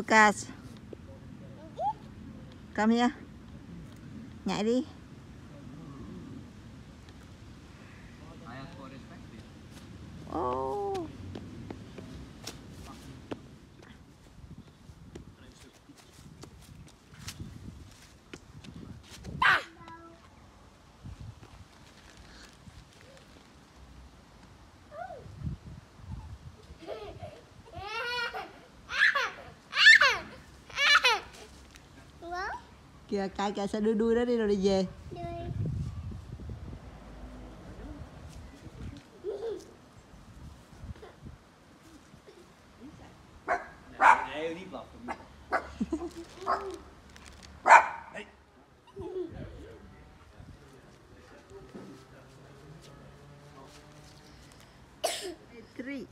Lucas. Come here. Nhảy đi. Kìa cái kìa sẽ đưa đuôi nó đi rồi đi về Nee. Three